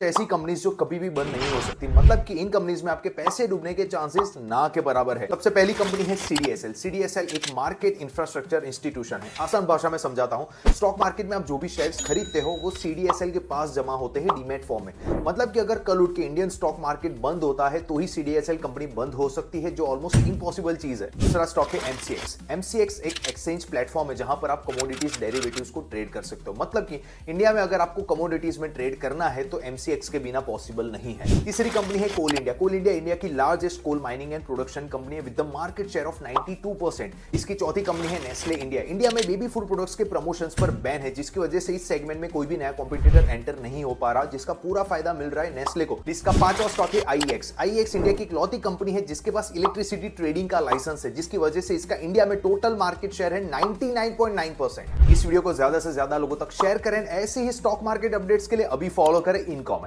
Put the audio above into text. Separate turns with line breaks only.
ऐसी कंपनीज़ जो कभी भी बंद नहीं हो सकती। मतलब कि इन कंपनीज़ में आपके पैसे डूबने के चांसेस ना के बराबर है। सबसे पहली कंपनी है सीडीएसएल सीडीएसएल एक मार्केट इंफ्रास्ट्रक्चर इंस्टीट्यूशन है। आसान भाषा में समझाता हूँ। स्टॉक मार्केट में आप जो भी शेयर्स खरीदते हो, वो सीडीएसएल के पास जमा होते हैं डीमेट फॉर्म में। मतलब कि अगर कल उठ के इंडियन स्टॉक मार्केट बंद होता है तो ही सीडीएसएल कंपनी बंद हो सकती है, जो ऑलमोस्ट इम्पॉसिबल चीज़ है। दूसरा स्टॉक है एमसीएक्स एमसीएक्स एक एक्सचेंज प्लेटफॉर्म है, जहाँ पर आप कमोडिटीज डेरिवेटिव्स को ट्रेड कर सकते हो। मतलब कि इंडिया में अगर आपको कमोडिटीज में ट्रेड करना है तो एमसीएक्स के बिना पॉसिबल नहीं है। तीसरी कंपनी है coal India coal India India की largest coal mining and production company है with the market share of 92 इसकी चौथी कंपनी है नेस्ले इंडिया इंडिया में बेबी फ़ूड प्रोडक्ट्स के प्रमोशंस पर बैन है, जिसकी वजह से इस सेगमेंट में कोई भी नया कॉम्पिटिटर एंटर नहीं हो पा रहा, जिसका पूरा फ़ायदा मिल रहा है नेस्ले को। इसका पांचवा स्टॉक है आईएक्स आईएक्स इंडिया की इकलौती कंपनी है, जिसके पास इलेक्ट्रिसिटी ट्रेडिंग का लाइसेंस है, जिसकी वजह से इसका इंडिया में टोटल मार्केट शेयर है 99.9 इस वीडियो को ज़्यादा से ज़्यादा लोगों तक शेयर करें। ऐसे ही स्टॉक मार्केट अपडेट्स के लिए अभी फॉलो करें इनकॉम